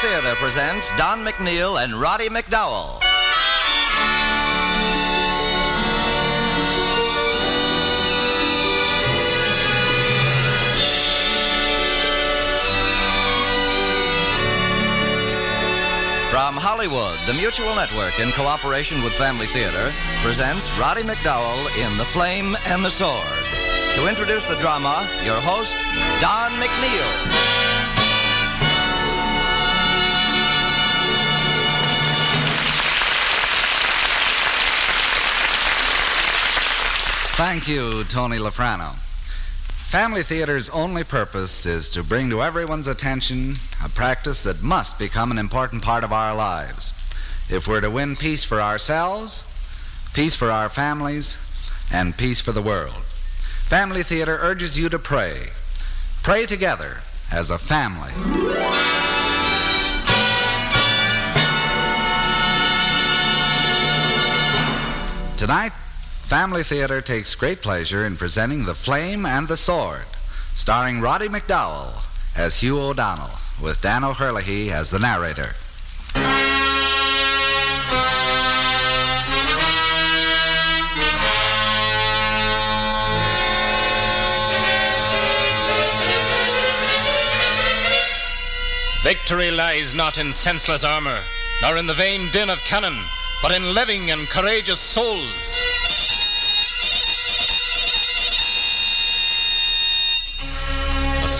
Theater presents Don McNeill and Roddy McDowall. From Hollywood, the Mutual Network, in cooperation with Family Theater, presents Roddy McDowall in The Flame and the Sword. To introduce the drama, your host, Don McNeill. Thank you, Tony Lafrano. Family Theater's only purpose is to bring to everyone's attention a practice that must become an important part of our lives. If we're to win peace for ourselves, peace for our families, and peace for the world. Family Theater urges you to pray. Pray together as a family. Tonight, Family Theater takes great pleasure in presenting The Flame and the Sword, starring Roddy McDowall as Hugh O'Donnell, with Dan O'Herlihy as the narrator. Victory lies not in senseless armor, nor in the vain din of cannon, but in living and courageous souls.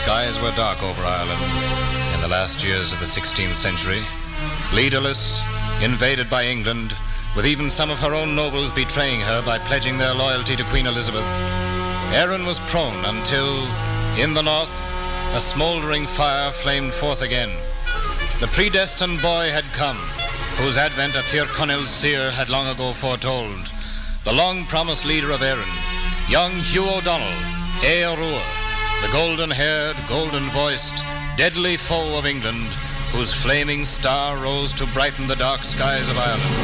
Skies were dark over Ireland in the last years of the 16th century. Leaderless, invaded by England, with even some of her own nobles betraying her by pledging their loyalty to Queen Elizabeth, Erin was prone until, in the north, a smouldering fire flamed forth again. The predestined boy had come, whose advent a Tyrconnell's seer had long ago foretold. The long promised leader of Erin, young Hugh O'Donnell, Eorua, the golden haired, golden voiced, deadly foe of England, whose flaming star rose to brighten the dark skies of Ireland.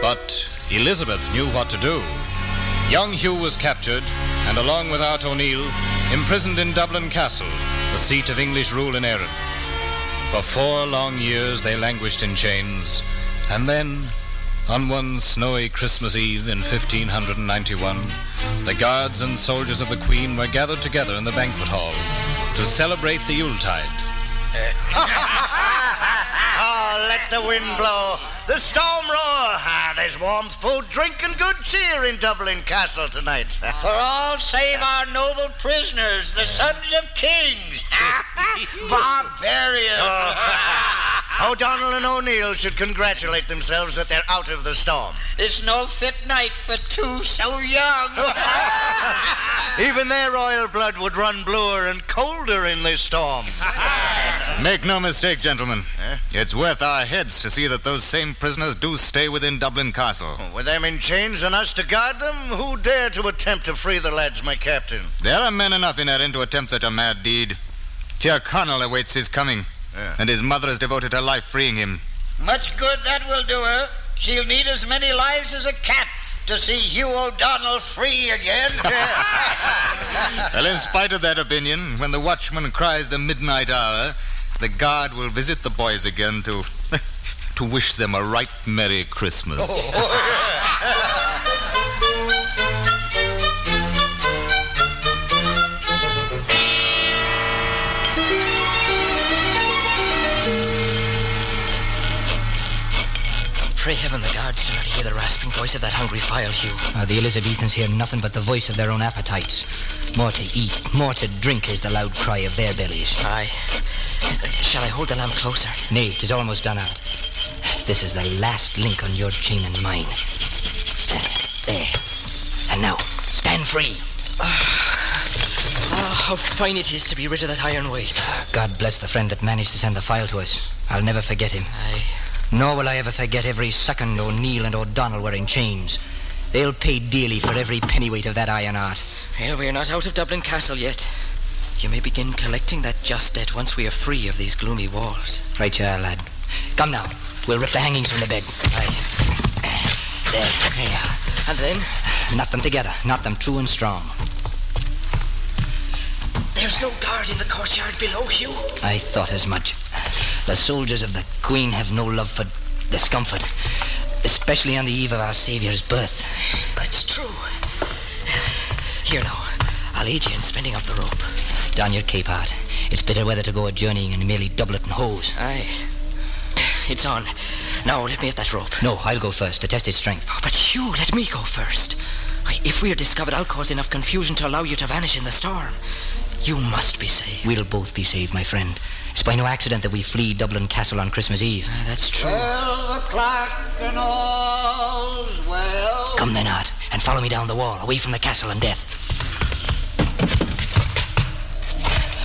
But Elizabeth knew what to do. Young Hugh was captured, and along with Art O'Neill, imprisoned in Dublin Castle, the seat of English rule in Erin. For four long years they languished in chains, and then, on one snowy Christmas Eve in 1591, the guards and soldiers of the Queen were gathered together in the banquet hall to celebrate the Yuletide. Oh, let the wind blow, the storm roar. Ah, there's warm food, drink, and good cheer in Dublin Castle tonight. For all save our noble prisoners, the sons of kings. Barbarians. O'Donnell and O'Neill should congratulate themselves that they're out of the storm. It's no fit night for two so young. Even their royal blood would run bluer and colder in this storm. Make no mistake, gentlemen. It's worth our heads to see that those same prisoners do stay within Dublin Castle. Oh, with them in chains and us to guard them, who dare to attempt to free the lads, my captain? There are men enough in Erin to attempt such a mad deed. Tyrconnell awaits his coming, and his mother has devoted her life freeing him. Much good that will do her. She'll need as many lives as a cat to see Hugh O'Donnell free again. Well, in spite of that opinion, when the watchman cries the midnight hour, the guard will visit the boys again to to wish them a right merry Christmas. Oh, oh, Pray heaven the guards do not hear the rasping voice of that hungry file, Hugh. Uh, the Elizabethans hear nothing but the voice of their own appetites. More to eat, more to drink is the loud cry of their bellies. Aye. Shall I hold the lamp closer? Nay, 'tis almost done out. This is the last link on your chain and mine. There. And now, stand free. Oh, how fine it is to be rid of that iron weight. God bless the friend that managed to send the file to us. I'll never forget him. Aye. Nor will I ever forget every second O'Neill and O'Donnell were in chains. They'll pay dearly for every pennyweight of that iron art. Well, we're not out of Dublin Castle yet. You may begin collecting that just debt once we are free of these gloomy walls. Right, you are, lad. Come now. We'll rip the hangings from the bed. Aye. There, are. And then, Knot them together. Knot them true and strong. There's no guard in the courtyard below, Hugh. I thought as much. The soldiers of the Queen have no love for discomfort, especially on the eve of our Saviour's birth. That's true. Here now, I'll aid you in spending out the rope. Down your cape, Art. It's bitter weather to go a journeying in merely doublet and hose. Aye. It's on. Now, let me at that rope. No, I'll go first to test its strength. Oh, but Hugh, let me go first. If we are discovered, I'll cause enough confusion to allow you to vanish in the storm. You must be saved. We'll both be saved, my friend. It's by no accident that we flee Dublin Castle on Christmas Eve. Ah, that's true. Well, and all's well. Come then, Art, and follow me down the wall, away from the castle and death.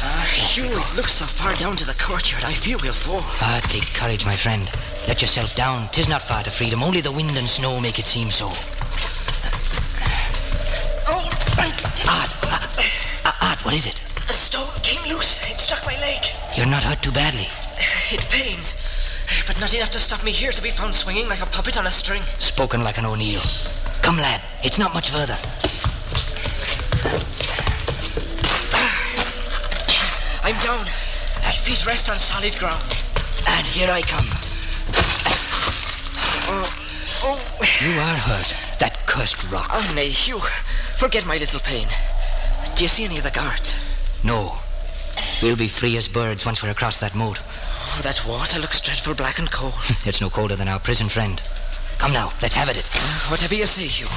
Ah, Hugh, it looks so far down to the courtyard. I fear we'll fall. Ah, take courage, my friend. Let yourself down. Tis not far to freedom. Only the wind and snow make it seem so. Oh, Art, uh, Art, what is it? A stone came loose. It struck my leg. You're not hurt too badly. It pains, but not enough to stop me here to be found swinging like a puppet on a string. Spoken like an O'Neill. Come, lad. It's not much further. I'm down. My feet rest on solid ground. And here I come. Oh, oh! You are hurt. That cursed rock. oh, nay, Hugh. Forget my little pain. Do you see any of the guards? No. We'll be free as birds once we're across that moat. Oh, that water looks dreadful black and cold. It's no colder than our prison friend. Come now, let's have at it. Uh, whatever you say, Hugh.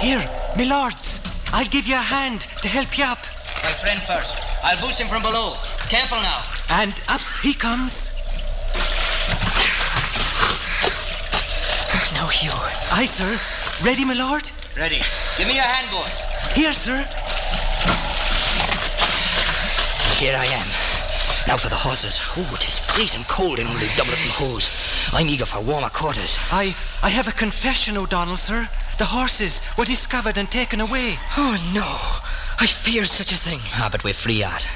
Here, my lords, I'll give you a hand to help you up. My friend first. I'll boost him from below. Careful now. And up he comes. Now, Hugh. Aye, sir. Ready, my lord? Ready. Give me your hand, boy. Here, sir. Here I am. Now for the horses. Oh, it is freezing cold in only doublet and hose. I'm eager for warmer quarters. I I have a confession, O'Donnell, sir. The horses were discovered and taken away. Oh, no. I feared such a thing. Ah, but we're free, Art.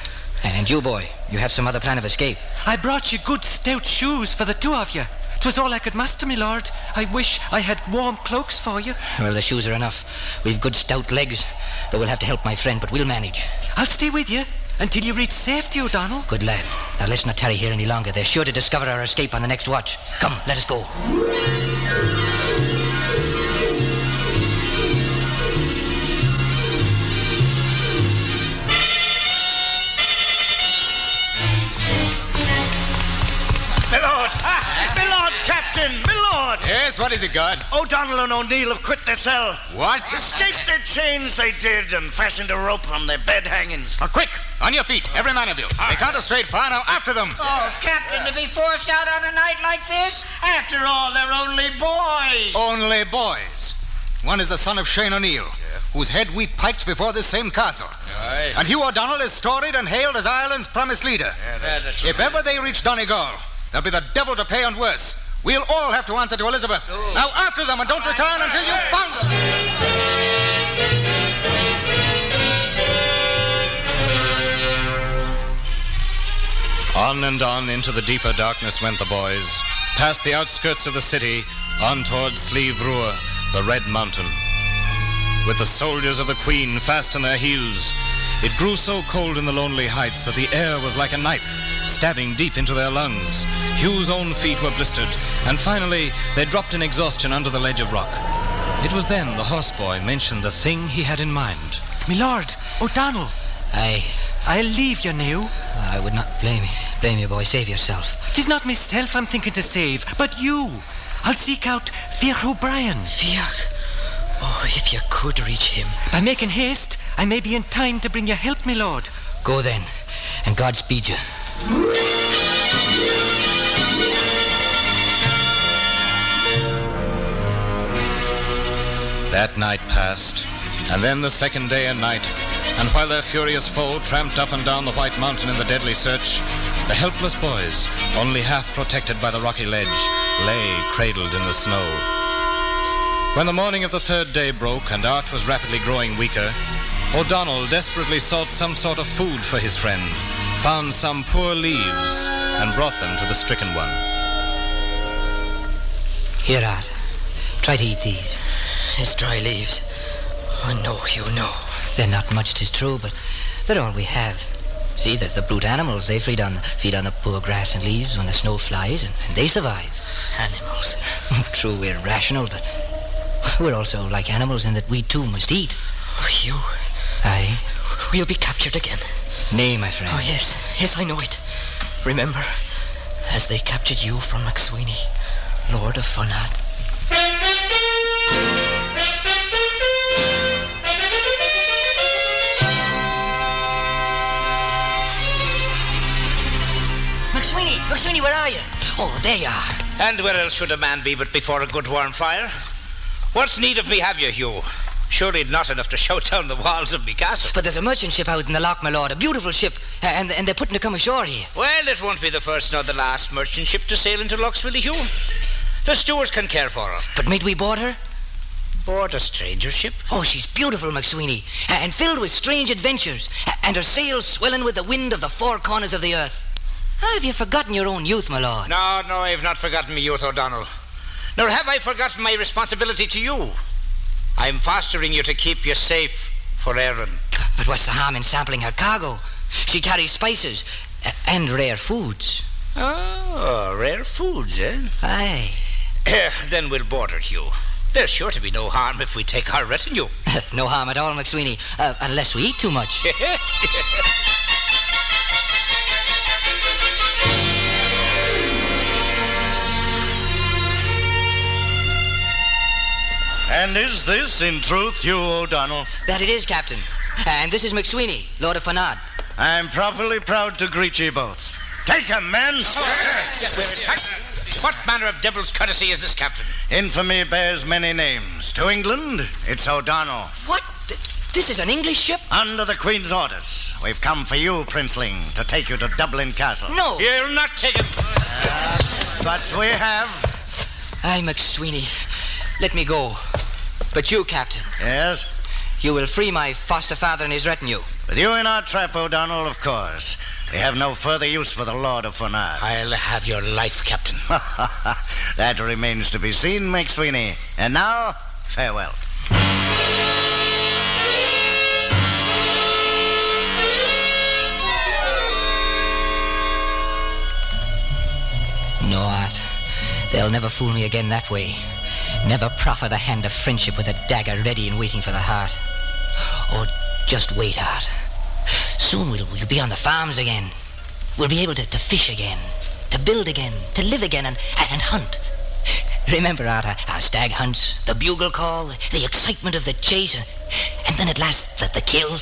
And you, boy, you have some other plan of escape. I brought you good stout shoes for the two of you. 'Twas all I could muster, my lord. I wish I had warm cloaks for you. Well, the shoes are enough. We've good stout legs, though we'll have to help my friend, but we'll manage. I'll stay with you until you reach safety, O'Donnell. Good lad. Now let's not tarry here any longer. They're sure to discover our escape on the next watch. Come, let us go. My lord! Yes, what is it, God? O'Donnell and O'Neill have quit their cell. What? Escaped their chains, they did, and fastened a rope from their bed hangings. Oh, quick! On your feet, every man of you. Ah. They can't have strayed far now. After them. Oh, Captain, to be forced out on a night like this? After all, they're only boys. Only boys. One is the son of Shane O'Neill, whose head we piked before this same castle. Aye. And Hugh O'Donnell is storied and hailed as Ireland's promised leader. if ever they reach Donegal, there'll be the devil to pay and worse. We'll all have to answer to Elizabeth. Now after them and don't return until you've found them. On and on into the deeper darkness went the boys, past the outskirts of the city, on towards Slieve Ruer, the Red Mountain. With the soldiers of the Queen fast on their heels, it grew so cold in the lonely heights that the air was like a knife, stabbing deep into their lungs. Hugh's own feet were blistered, and finally they dropped in exhaustion under the ledge of rock. It was then the horseboy mentioned the thing he had in mind. My lord, O'Donnell, I, I'll leave you now. I would not blame you. Blame you, boy. Save yourself. Tis not myself I'm thinking to save, but you. I'll seek out Fiach O'Brien. Fiach. Oh, if you could reach him. By making haste, I may be in time to bring you help, my lord. Go then, and God speed you. That night passed, and then the second day and night, and while their furious foe tramped up and down the White Mountain in the deadly search, the helpless boys, only half protected by the rocky ledge, lay cradled in the snow. When the morning of the third day broke and Art was rapidly growing weaker, O'Donnell desperately sought some sort of food for his friend, found some poor leaves, and brought them to the stricken one. Here, Art. Try to eat these. It's dry leaves. I know, you know. They're not much, 'tis true, but they're all we have. See, the, the brute animals, they feed on, feed on the poor grass and leaves when the snow flies, and, and they survive. Animals. True, we're rational, but we're also like animals in that we too must eat. Oh, you. Aye. We'll be captured again. Nay, my friend. Oh, yes. Yes, I know it. Remember, as they captured you from McSweeney, Lord of Fanad. McSweeney! McSweeney, where are you? Oh, there you are. And where else should a man be but before a good warm fire? What need of me have you, Hugh? Surely not enough to shout down the walls of me castle. But there's a merchant ship out in the loch, my lord, a beautiful ship, uh, and, and they're putting to come ashore here. Well, it won't be the first nor the last merchant ship to sail into Lough Swilly, Hugh. The stewards can care for her. But might we board her? Board a stranger ship? Oh, she's beautiful, McSweeney, uh, and filled with strange adventures, uh, and her sails swelling with the wind of the four corners of the earth. Have you forgotten your own youth, my lord? No, no, I've not forgotten me youth, O'Donnell. Nor have I forgotten my responsibility to you. I'm fostering you to keep you safe for Erin. But what's the harm in sampling her cargo? She carries spices uh, and rare foods. Oh, rare foods, eh? Aye. then we'll board her, Hugh. There's sure to be no harm if we take our retinue. no harm at all, McSweeney, uh, unless we eat too much. And is this, in truth, Hugh O'Donnell? that it is, Captain. And this is McSweeney, Lord of Fanad. I'm properly proud to greet ye both. Take him, men! What manner of devil's courtesy is this, Captain? Infamy bears many names. To England, it's O'Donnell. What? This is an English ship? Under the Queen's orders, we've come for you, Princeling, to take you to Dublin Castle. No. You'll not take him. Uh, but we have. Aye, McSweeney. Let me go. But you, Captain, Yes? you will free my foster father and his retinue. With you in our trap, O'Donnell, of course. We have no further use for the Lord of Fanad. I'll have your life, Captain. that remains to be seen, McSweeney. And now, farewell. No, Art. They'll never fool me again that way. Never proffer the hand of friendship with a dagger ready and waiting for the heart. Or just wait, Art. Soon we'll, we'll be on the farms again. We'll be able to, to fish again, to build again, to live again, and, and hunt. Remember, Art, our, our stag hunts, the bugle call, the excitement of the chase, and, then at last the, the kill?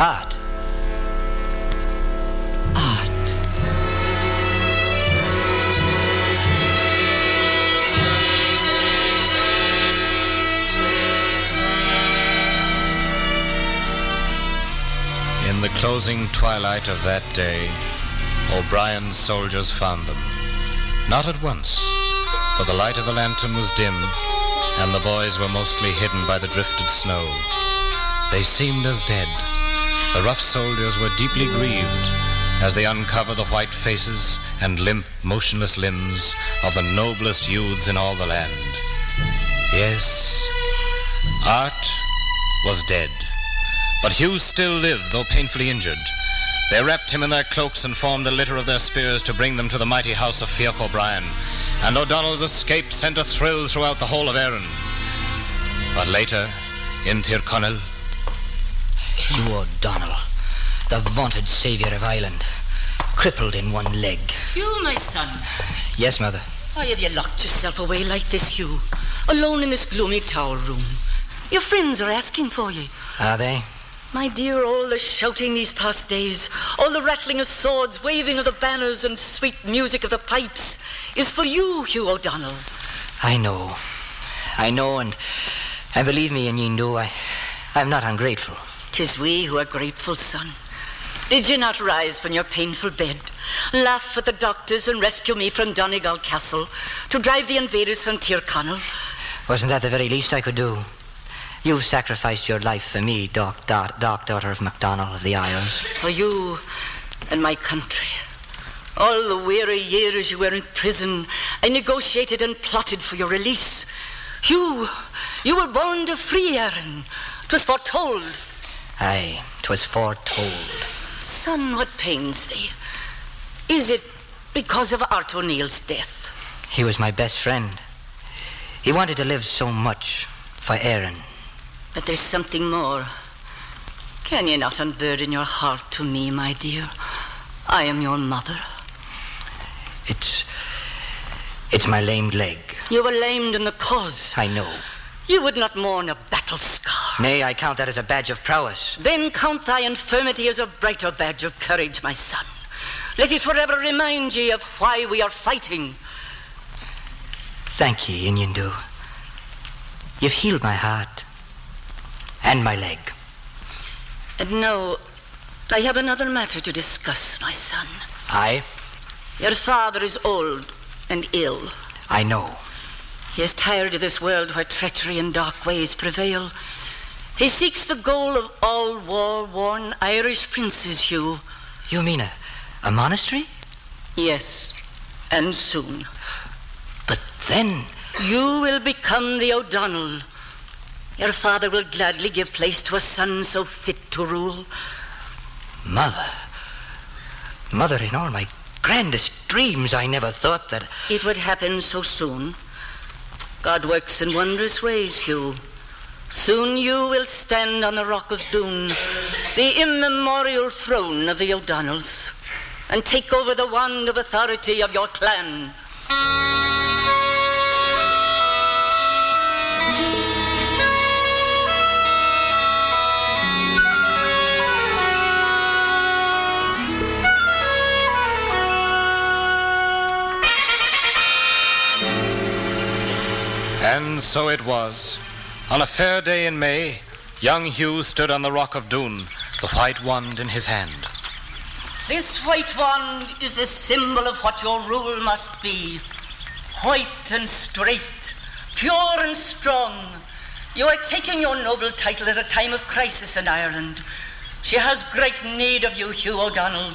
Art. In the closing twilight of that day, O'Brien's soldiers found them. Not at once, for the light of the lantern was dim, and the boys were mostly hidden by the drifted snow. They seemed as dead. The rough soldiers were deeply grieved as they uncovered the white faces and limp, motionless limbs of the noblest youths in all the land. Yes, Art was dead. But Hugh still lived, though painfully injured. They wrapped him in their cloaks and formed a litter of their spears to bring them to the mighty house of Fiach O'Brien. And O'Donnell's escape sent a thrill throughout the whole of Erin. But later, in Tirconnell, Hugh O'Donnell, the vaunted saviour of Ireland, crippled in one leg. You, my son. Yes, mother. Why have you locked yourself away like this, Hugh? Alone in this gloomy tower room. Your friends are asking for you. Are they? My dear, all the shouting these past days, all the rattling of swords, waving of the banners, and sweet music of the pipes is for you, Hugh O'Donnell. I know. I know, and and believe me, and ye know, I, I'm not ungrateful. Tis we who are grateful, son. Did you not rise from your painful bed, laugh at the doctors, and rescue me from Donegal Castle to drive the invaders from Tyrconnell? Wasn't that the very least I could do? You've sacrificed your life for me, Doc, Doc, Doc daughter of MacDonald of the Isles. For you and my country. All the weary years you were in prison, I negotiated and plotted for your release. You, you were born to free, Erin. 'Twas foretold. Aye, 'twas foretold. Son, what pains thee? Is it because of Art O'Neill's death? He was my best friend. He wanted to live so much for Erin. But there's something more. Can you not unburden your heart to me, my dear? I am your mother. It's. It's my lamed leg. You were lamed in the cause. I know. You would not mourn a battle scar. Nay, I count that as a badge of prowess. Then count thy infirmity as a brighter badge of courage, my son. Let it forever remind ye of why we are fighting. Thank ye, Iníon Dubh. You've healed my heart and my leg. And now, I have another matter to discuss, my son. I? Your father is old and ill. I know. He is tired of this world where treachery and dark ways prevail. He seeks the goal of all war worn Irish princes, Hugh. You mean a, a monastery? Yes, and soon. But then. You will become the O'Donnell. Your father will gladly give place to a son so fit to rule. Mother. Mother, in all my grandest dreams, I never thought that. It would happen so soon. God works in wondrous ways, Hugh. Soon you will stand on the rock of Doon, the immemorial throne of the O'Donnells, and take over the wand of authority of your clan. And so it was. On a fair day in May, young Hugh stood on the rock of Doon, the white wand in his hand. This white wand is the symbol of what your rule must be. White and straight, pure and strong. You are taking your noble title at a time of crisis in Ireland. She has great need of you, Hugh O'Donnell.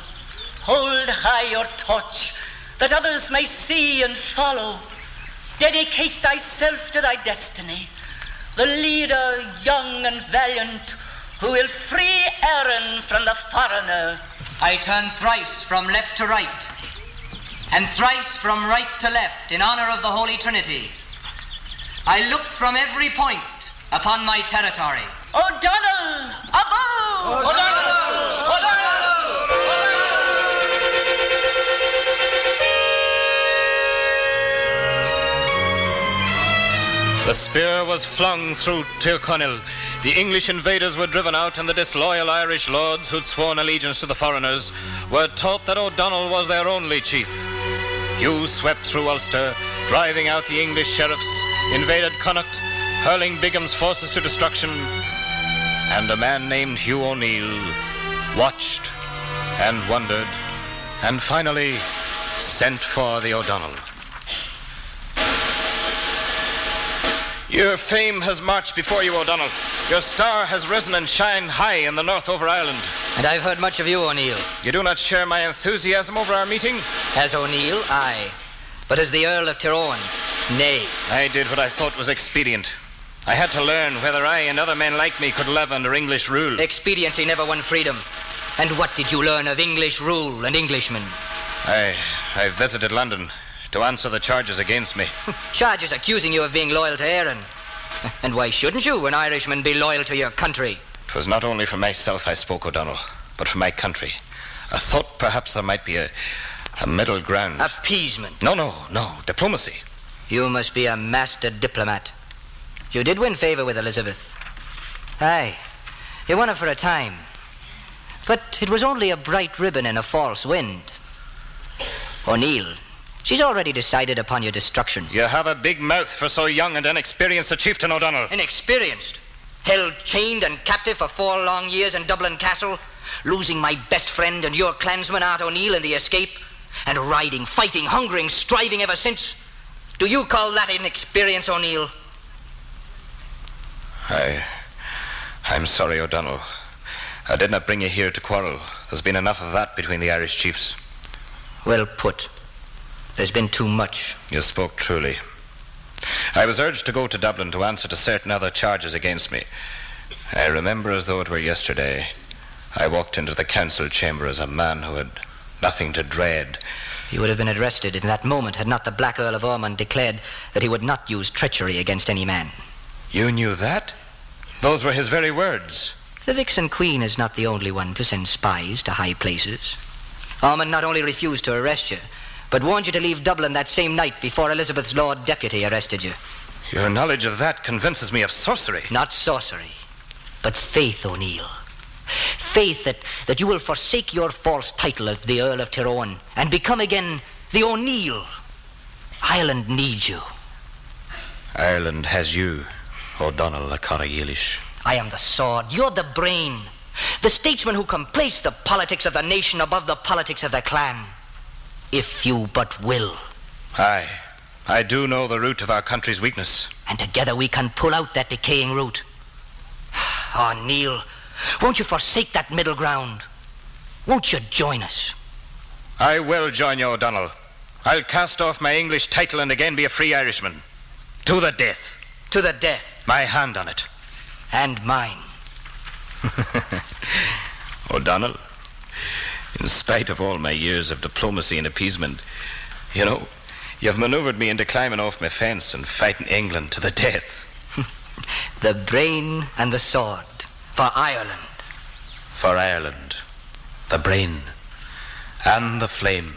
Hold high your torch, that others may see and follow. Dedicate thyself to thy destiny. The leader, young and valiant, who will free Erin from the foreigner. I turn thrice from left to right, and thrice from right to left in honor of the Holy Trinity. I look from every point upon my territory. O'Donnell, above! O'Donnell! The spear was flung through Tyrconnell. The English invaders were driven out, and the disloyal Irish lords who'd sworn allegiance to the foreigners were taught that O'Donnell was their only chief. Hugh swept through Ulster, driving out the English sheriffs, invaded Connacht, hurling Bingham's forces to destruction, and a man named Hugh O'Neill watched and wondered, and finally sent for the O'Donnell. Your fame has marched before you, O'Donnell. Your star has risen and shined high in the north over Ireland. And I've heard much of you, O'Neill. You do not share my enthusiasm over our meeting? As O'Neill, aye. But as the Earl of Tyrone, nay. I did what I thought was expedient. I had to learn whether I and other men like me could live under English rule. Expediency never won freedom. And what did you learn of English rule and Englishmen? I, I visited London to answer the charges against me. Charges accusing you of being loyal to Erin. And why shouldn't you, an Irishman, be loyal to your country? It was not only for myself I spoke, O'Donnell, but for my country. I thought perhaps there might be a, a middle ground. Appeasement. No, no, no. Diplomacy. You must be a master diplomat. You did win favor with Elizabeth. Aye, you won it for a time. But it was only a bright ribbon in a false wind. O'Neill, she's already decided upon your destruction. You have a big mouth for so young and inexperienced a chieftain, O'Donnell. Inexperienced? Held chained and captive for four long years in Dublin Castle, losing my best friend and your clansman, Art O'Neill, in the escape, and riding, fighting, hungering, striving ever since. Do you call that inexperience, O'Neill? I. I'm sorry, O'Donnell. I did not bring you here to quarrel. There's been enough of that between the Irish chiefs. Well put. There's been too much. You spoke truly. I was urged to go to Dublin to answer to certain other charges against me. I remember as though it were yesterday. I walked into the council chamber as a man who had nothing to dread. You would have been arrested in that moment had not the Black Earl of Ormond declared that he would not use treachery against any man. You knew that? Those were his very words. The Vixen Queen is not the only one to send spies to high places. Ormond not only refused to arrest you, but warned you to leave Dublin that same night before Elizabeth's Lord Deputy arrested you. Your knowledge of that convinces me of sorcery. Not sorcery, but faith, O'Neill. Faith that, that you will forsake your false title of the Earl of Tyrone and become again the O'Neill. Ireland needs you. Ireland has you, O'Donnell Caragilish. I am the sword, you're the brain. The statesman who can place the politics of the nation above the politics of the clan. If you but will. Aye, I do know the root of our country's weakness. And together we can pull out that decaying root. Oh, Neil, won't you forsake that middle ground? Won't you join us? I will join you, O'Donnell. I'll cast off my English title and again be a free Irishman. To the death. To the death. My hand on it. And mine. Oh, O'Donnell, in spite of all my years of diplomacy and appeasement, you know, you've maneuvered me into climbing off my fence and fighting England to the death. the brain and the sword for Ireland. For Ireland. The brain and the flame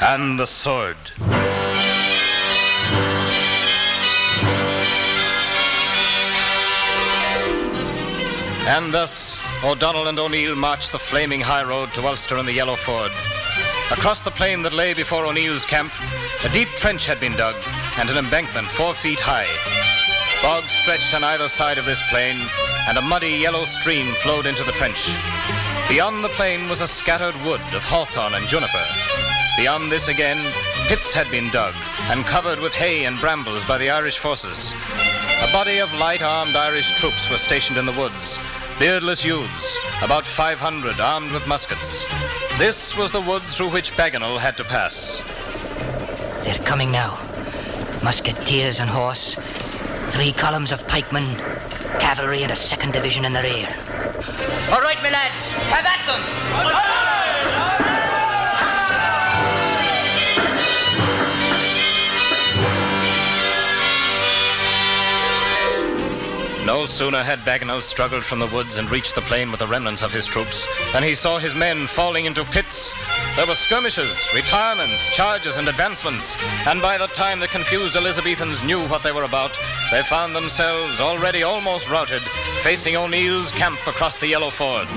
and the sword. And thus, O'Donnell and O'Neill marched the flaming high road to Ulster and the Yellow Ford. Across the plain that lay before O'Neill's camp, a deep trench had been dug and an embankment four feet high. Bogs stretched on either side of this plain, and a muddy yellow stream flowed into the trench. Beyond the plain was a scattered wood of hawthorn and juniper. Beyond this again, pits had been dug and covered with hay and brambles by the Irish forces. A body of light armed Irish troops were stationed in the woods, beardless youths, about 500 armed with muskets. This was the wood through which Bagenal had to pass. They're coming now. Musketeers and horse, three columns of pikemen, cavalry, and a second division in the rear. All right, my lads, have at them! No sooner had Bagenal struggled from the woods and reached the plain with the remnants of his troops than he saw his men falling into pits. There were skirmishes, retirements, charges, and advancements, and by the time the confused Elizabethans knew what they were about, they found themselves already almost routed, facing O'Neill's camp across the Yellow Ford.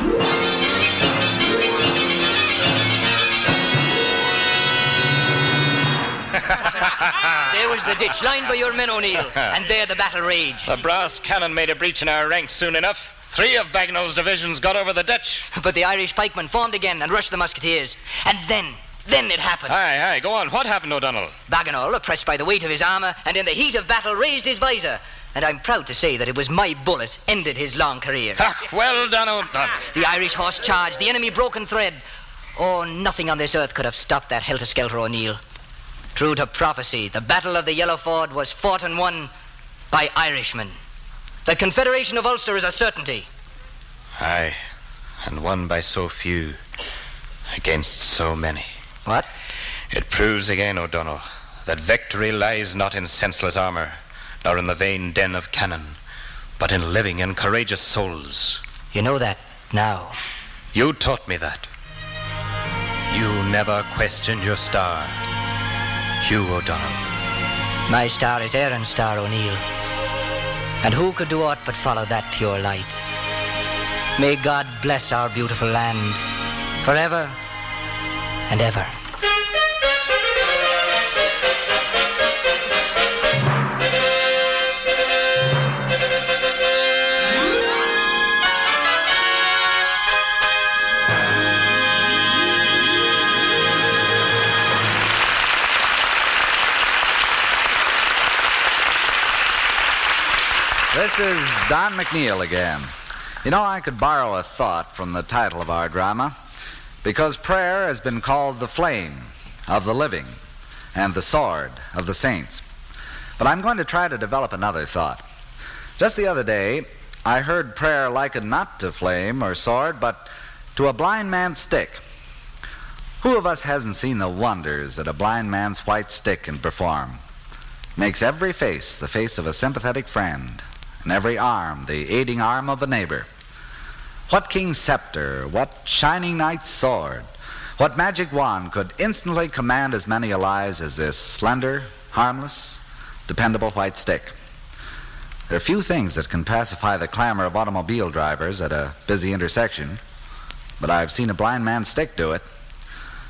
there was the ditch, lined by your men, O'Neill, and there the battle raged. The brass cannon made a breach in our ranks soon enough. Three of Bagnall's divisions got over the ditch. But the Irish pikemen formed again and rushed the musketeers. And then, then it happened. Aye, aye, go on. What happened, O'Donnell? Bagenal, oppressed by the weight of his armour, and in the heat of battle, raised his visor. And I'm proud to say that it was my bullet ended his long career. Ah, well done, O'Donnell. The Irish horse charged, the enemy broken thread. Oh, nothing on this earth could have stopped that helter-skelter O'Neill. True to prophecy, the Battle of the Yellow Ford was fought and won by Irishmen. The Confederation of Ulster is a certainty. Aye, and won by so few against so many. What? It proves again, O'Donnell, that victory lies not in senseless armour, nor in the vain den of cannon, but in living and courageous souls. You know that now. You taught me that. You never questioned your star. Hugh O'Donnell. My star is Erin's star, O'Neill. And who could do aught but follow that pure light? May God bless our beautiful land forever and ever. This is Don McNeill again. You know, I could borrow a thought from the title of our drama. because prayer has been called the flame of the living and the sword of the saints. But I'm going to try to develop another thought. Just the other day, I heard prayer likened not to flame or sword, but to a blind man's stick. Who of us hasn't seen the wonders that a blind man's white stick can perform? Makes every face the face of a sympathetic friend, and every arm the aiding arm of a neighbor. What king's scepter, what shining knight's sword, what magic wand could instantly command as many allies as this slender, harmless, dependable white stick? There are few things that can pacify the clamor of automobile drivers at a busy intersection, but I've seen a blind man's stick do it.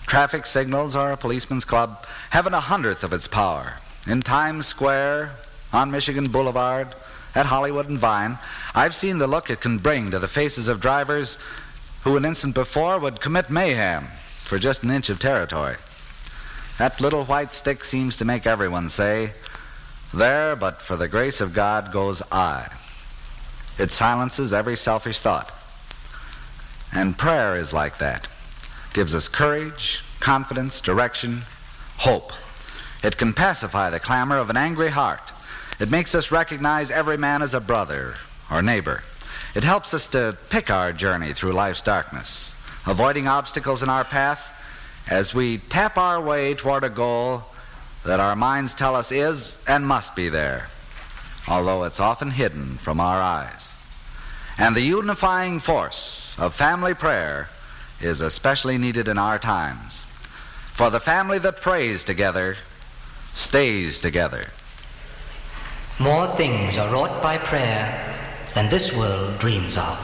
Traffic signals or a policeman's club haven't a hundredth of its power. In Times Square, on Michigan Boulevard, at Hollywood and Vine, I've seen the look it can bring to the faces of drivers who an instant before would commit mayhem for just an inch of territory. That little white stick seems to make everyone say, There, but for the grace of God, goes I. It silences every selfish thought. And prayer is like that gives us courage, confidence, direction, hope. It can pacify the clamor of an angry heart. It makes us recognize every man as a brother or neighbor. It helps us to pick our journey through life's darkness, avoiding obstacles in our path as we tap our way toward a goal that our minds tell us is and must be there, although it's often hidden from our eyes. And the unifying force of family prayer is especially needed in our times. For the family that prays together stays together. More things are wrought by prayer than this world dreams of.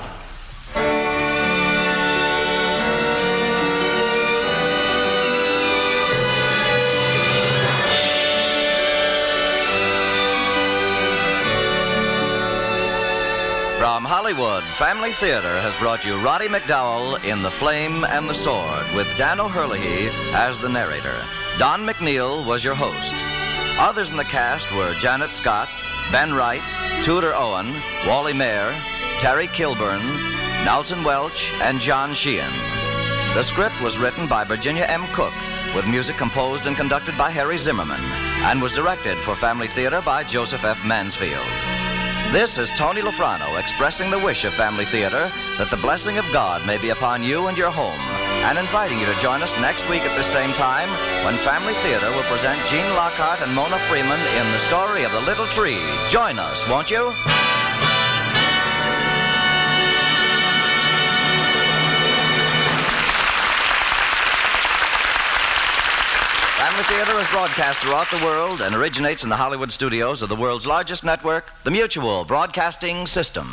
From Hollywood, Family Theater has brought you Roddy McDowall in The Flame and the Sword with Dan O'Herlihy as the narrator. Don McNeill was your host. Others in the cast were Janet Scott, Ben Wright, Tudor Owen, Wally Maher, Terry Kilburn, Nelson Welch, and John Sheehan. The script was written by Virginia M. Cook, with music composed and conducted by Harry Zimmerman, and was directed for Family Theater by Joseph F. Mansfield. This is Tony Lafrano expressing the wish of Family Theater that the blessing of God may be upon you and your home, and inviting you to join us next week at the same time when Family Theater will present Gene Lockhart and Mona Freeman in The Story of the Little Tree. Join us, won't you? Family Theater is broadcast throughout the world and originates in the Hollywood studios of the world's largest network, the Mutual Broadcasting System.